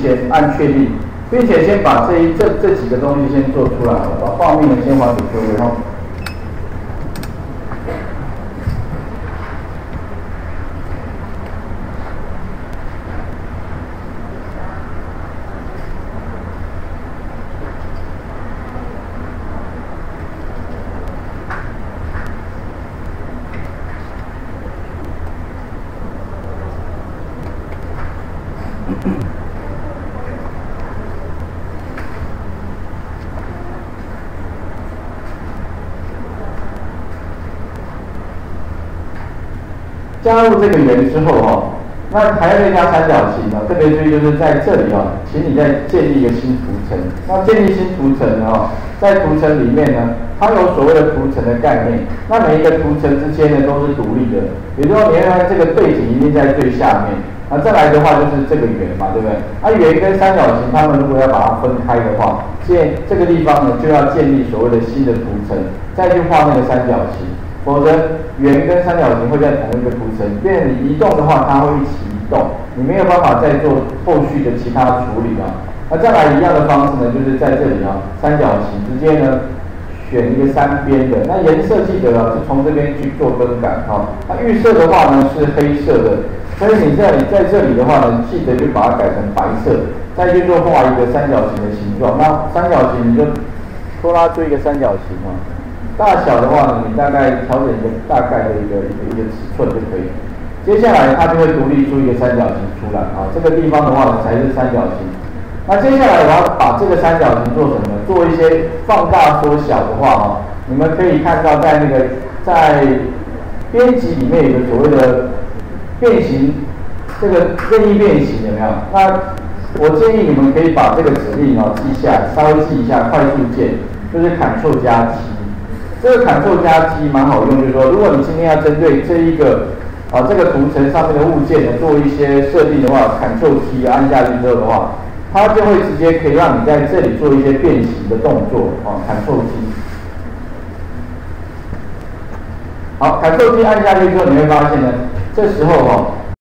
先按确定，并且先把这一这这几个东西先做出来，把画面的先还给各位哈。加入这个圆之后哈，那还要再加三角形呢。特别注意就是在这里啊，请你再建立一个新图层。那建立新图层呢，在图层里面呢，它有所谓的图层的概念。那每一个图层之间呢都是独立的。比如说，原来这个背景一定在最下面。那再来的话就是这个圆嘛，对不对？啊，圆跟三角形，它们如果要把它分开的话，建这个地方呢就要建立所谓的新的图层，再去画那个三角形。否则，圆跟三角形会在同一个图层，变你移动的话，它会一起移动，你没有办法再做后续的其他处理啊。那再来一样的方式呢，就是在这里啊，三角形直接呢选一个三边的，那颜色记得啊，是从这边去做更改哈。那预设的话呢是黑色的，所以你在你在这里的话呢，记得就把它改成白色，再去做画一个三角形的形状。那三角形你就拖拉出一个三角形啊。大小的话呢，你大概调整一个大概的一个一个一个尺寸就可以。接下来它就会独立出一个三角形出来啊，这个地方的话呢才是三角形。那接下来我要把这个三角形做什么？做一些放大缩小的话啊，你们可以看到在那个在编辑里面有个所谓的变形，这个任意变形有没有？那我建议你们可以把这个指令啊记下，稍微记一下，快速键就是 Ctrl 加 T。这个 Ctrl 加 T 蛮好用，就是说，如果你今天要针对这一个啊这个图层上面的物件呢做一些设定的话，Ctrl T 按下去之后的话，它就会直接可以让你在这里做一些变形的动作啊，Ctrl T。好，Ctrl T 按下去之后，你会发现呢，这时候哈，